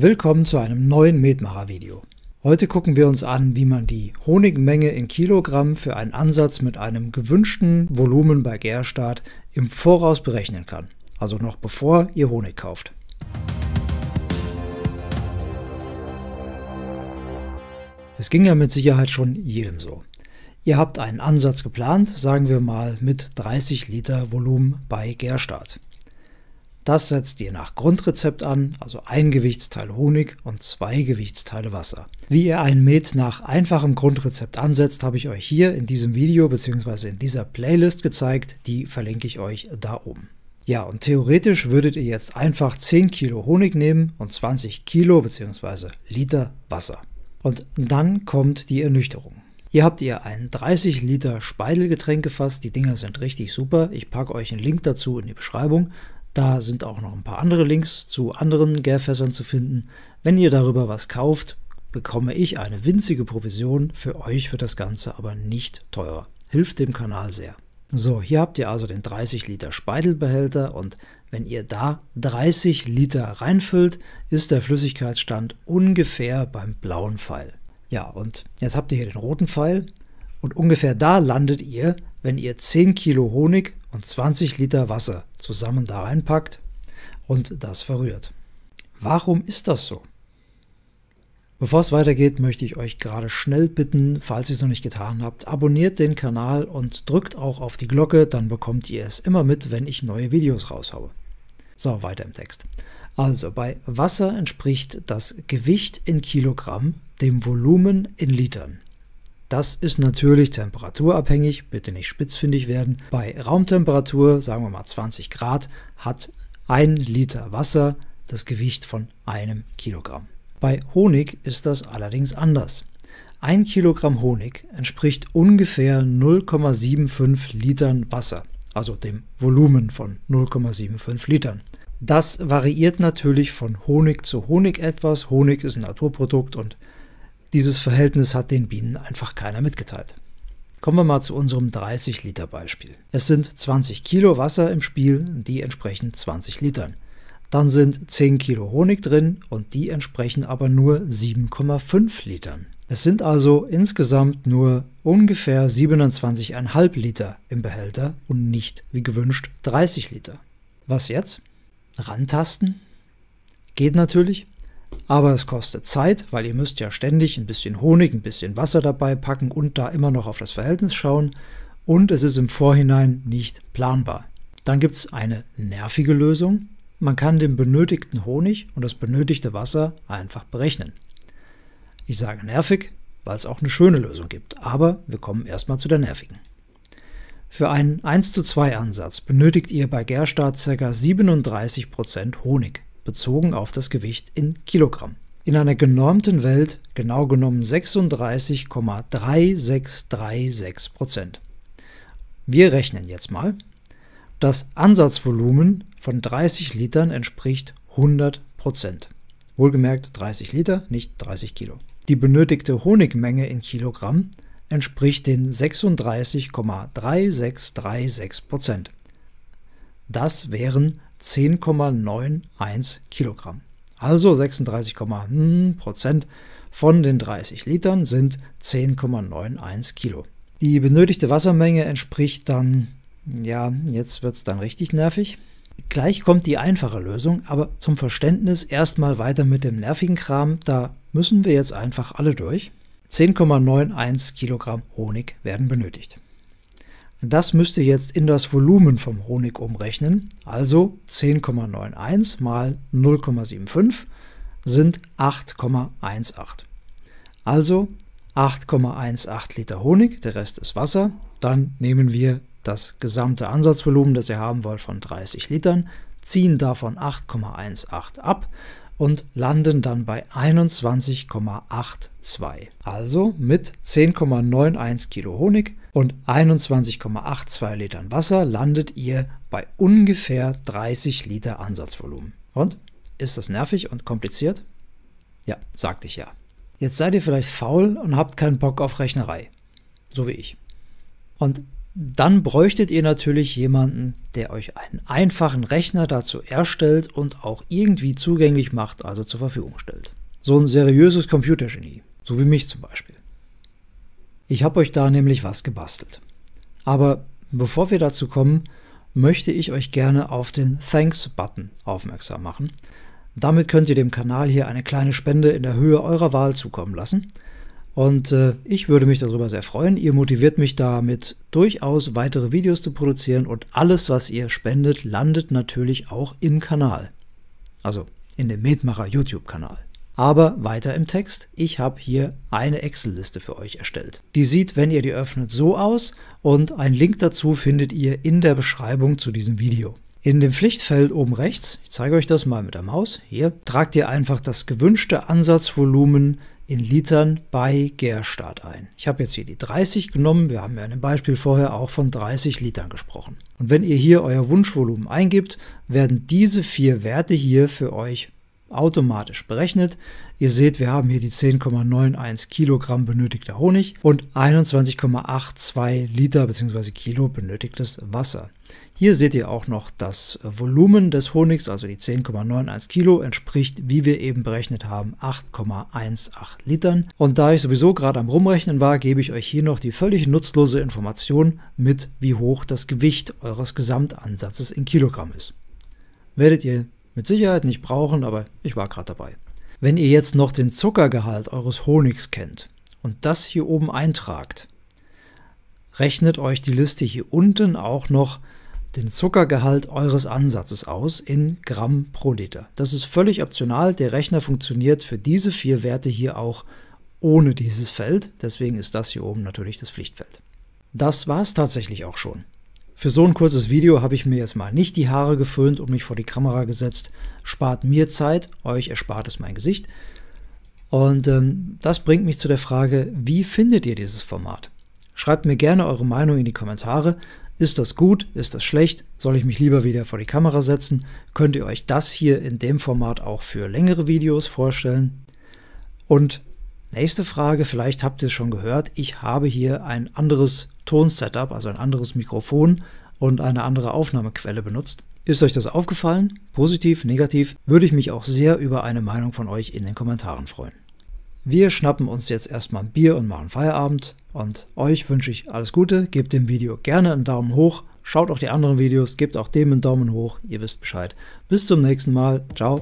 Willkommen zu einem neuen Metmacher-Video. Heute gucken wir uns an, wie man die Honigmenge in Kilogramm für einen Ansatz mit einem gewünschten Volumen bei Gärstart im Voraus berechnen kann, also noch bevor ihr Honig kauft. Es ging ja mit Sicherheit schon jedem so. Ihr habt einen Ansatz geplant, sagen wir mal mit 30 Liter Volumen bei Gärstart. Das setzt ihr nach Grundrezept an, also ein Gewichtsteil Honig und zwei Gewichtsteile Wasser. Wie ihr ein Met nach einfachem Grundrezept ansetzt, habe ich euch hier in diesem Video bzw. in dieser Playlist gezeigt, die verlinke ich euch da oben. Ja, und theoretisch würdet ihr jetzt einfach 10 Kilo Honig nehmen und 20 Kilo bzw. Liter Wasser. Und dann kommt die Ernüchterung. Hier habt ihr ein 30 Liter Speidelgetränk gefasst. Die Dinger sind richtig super. Ich packe euch einen Link dazu in die Beschreibung. Da sind auch noch ein paar andere Links zu anderen Gärfässern zu finden. Wenn ihr darüber was kauft, bekomme ich eine winzige Provision. Für euch wird das Ganze aber nicht teurer. Hilft dem Kanal sehr. So, hier habt ihr also den 30 Liter Speidelbehälter und wenn ihr da 30 Liter reinfüllt, ist der Flüssigkeitsstand ungefähr beim blauen Pfeil. Ja, und jetzt habt ihr hier den roten Pfeil und ungefähr da landet ihr, wenn ihr 10 Kilo Honig und 20 Liter Wasser zusammen da reinpackt und das verrührt. Warum ist das so? Bevor es weitergeht, möchte ich euch gerade schnell bitten, falls ihr es noch nicht getan habt, abonniert den Kanal und drückt auch auf die Glocke, dann bekommt ihr es immer mit, wenn ich neue Videos raushaue. So, weiter im Text. Also, bei Wasser entspricht das Gewicht in Kilogramm dem Volumen in Litern. Das ist natürlich temperaturabhängig, bitte nicht spitzfindig werden. Bei Raumtemperatur, sagen wir mal 20 Grad, hat ein Liter Wasser das Gewicht von einem Kilogramm. Bei Honig ist das allerdings anders. Ein Kilogramm Honig entspricht ungefähr 0,75 Litern Wasser, also dem Volumen von 0,75 Litern. Das variiert natürlich von Honig zu Honig etwas. Honig ist ein Naturprodukt und dieses Verhältnis hat den Bienen einfach keiner mitgeteilt. Kommen wir mal zu unserem 30 Liter Beispiel. Es sind 20 Kilo Wasser im Spiel, die entsprechen 20 Litern. Dann sind 10 Kilo Honig drin und die entsprechen aber nur 7,5 Litern. Es sind also insgesamt nur ungefähr 27,5 Liter im Behälter und nicht, wie gewünscht, 30 Liter. Was jetzt? Rantasten? Geht natürlich, aber es kostet Zeit, weil ihr müsst ja ständig ein bisschen Honig, ein bisschen Wasser dabei packen und da immer noch auf das Verhältnis schauen. Und es ist im Vorhinein nicht planbar. Dann gibt es eine nervige Lösung. Man kann den benötigten Honig und das benötigte Wasser einfach berechnen. Ich sage nervig, weil es auch eine schöne Lösung gibt, aber wir kommen erstmal zu der nervigen. Für einen 1 zu 2 Ansatz benötigt ihr bei Gerstart ca. 37% Honig bezogen auf das Gewicht in Kilogramm. In einer genormten Welt genau genommen 36,3636 Prozent. Wir rechnen jetzt mal. Das Ansatzvolumen von 30 Litern entspricht 100 Prozent. Wohlgemerkt 30 Liter, nicht 30 Kilo. Die benötigte Honigmenge in Kilogramm entspricht den 36,3636 Prozent. Das wären 10,91 Kilogramm. Also 36, Prozent von den 30 Litern sind 10,91 Kilo. Die benötigte Wassermenge entspricht dann, ja, jetzt wird es dann richtig nervig. Gleich kommt die einfache Lösung, aber zum Verständnis erstmal weiter mit dem nervigen Kram. Da müssen wir jetzt einfach alle durch. 10,91 Kilogramm Honig werden benötigt. Das müsst ihr jetzt in das Volumen vom Honig umrechnen. Also 10,91 mal 0,75 sind 8,18. Also 8,18 Liter Honig, der Rest ist Wasser. Dann nehmen wir das gesamte Ansatzvolumen, das ihr haben wollt, von 30 Litern, ziehen davon 8,18 ab und landen dann bei 21,82. Also mit 10,91 Kilo Honig und 21,82 Litern Wasser landet ihr bei ungefähr 30 Liter Ansatzvolumen. Und? Ist das nervig und kompliziert? Ja, sagte ich ja. Jetzt seid ihr vielleicht faul und habt keinen Bock auf Rechnerei. So wie ich. Und dann bräuchtet ihr natürlich jemanden, der euch einen einfachen Rechner dazu erstellt und auch irgendwie zugänglich macht, also zur Verfügung stellt. So ein seriöses Computergenie, so wie mich zum Beispiel. Ich habe euch da nämlich was gebastelt. Aber bevor wir dazu kommen, möchte ich euch gerne auf den Thanks-Button aufmerksam machen. Damit könnt ihr dem Kanal hier eine kleine Spende in der Höhe eurer Wahl zukommen lassen. Und äh, ich würde mich darüber sehr freuen. Ihr motiviert mich damit durchaus weitere Videos zu produzieren und alles, was ihr spendet, landet natürlich auch im Kanal. Also in dem Metmacher YouTube-Kanal. Aber weiter im Text, ich habe hier eine Excel-Liste für euch erstellt. Die sieht, wenn ihr die öffnet, so aus und einen Link dazu findet ihr in der Beschreibung zu diesem Video. In dem Pflichtfeld oben rechts, ich zeige euch das mal mit der Maus, hier tragt ihr einfach das gewünschte Ansatzvolumen in Litern bei Gärstart ein. Ich habe jetzt hier die 30 genommen, wir haben ja in dem Beispiel vorher auch von 30 Litern gesprochen. Und wenn ihr hier euer Wunschvolumen eingibt, werden diese vier Werte hier für euch automatisch berechnet. Ihr seht, wir haben hier die 10,91 Kilogramm benötigter Honig und 21,82 Liter bzw. Kilo benötigtes Wasser. Hier seht ihr auch noch das Volumen des Honigs, also die 10,91 Kilo, entspricht, wie wir eben berechnet haben, 8,18 Litern. Und da ich sowieso gerade am Rumrechnen war, gebe ich euch hier noch die völlig nutzlose Information mit, wie hoch das Gewicht eures Gesamtansatzes in Kilogramm ist. Werdet ihr mit Sicherheit nicht brauchen, aber ich war gerade dabei. Wenn ihr jetzt noch den Zuckergehalt eures Honigs kennt und das hier oben eintragt, rechnet euch die Liste hier unten auch noch den Zuckergehalt eures Ansatzes aus in Gramm pro Liter. Das ist völlig optional. Der Rechner funktioniert für diese vier Werte hier auch ohne dieses Feld. Deswegen ist das hier oben natürlich das Pflichtfeld. Das war es tatsächlich auch schon. Für so ein kurzes Video habe ich mir jetzt mal nicht die Haare geföhnt und mich vor die Kamera gesetzt. Spart mir Zeit, euch erspart es mein Gesicht. Und ähm, das bringt mich zu der Frage, wie findet ihr dieses Format? Schreibt mir gerne eure Meinung in die Kommentare. Ist das gut? Ist das schlecht? Soll ich mich lieber wieder vor die Kamera setzen? Könnt ihr euch das hier in dem Format auch für längere Videos vorstellen? Und nächste Frage, vielleicht habt ihr es schon gehört, ich habe hier ein anderes Tonsetup, also ein anderes Mikrofon und eine andere Aufnahmequelle benutzt. Ist euch das aufgefallen? Positiv, negativ? Würde ich mich auch sehr über eine Meinung von euch in den Kommentaren freuen. Wir schnappen uns jetzt erstmal ein Bier und machen Feierabend. Und euch wünsche ich alles Gute. Gebt dem Video gerne einen Daumen hoch. Schaut auch die anderen Videos, gebt auch dem einen Daumen hoch. Ihr wisst Bescheid. Bis zum nächsten Mal. Ciao.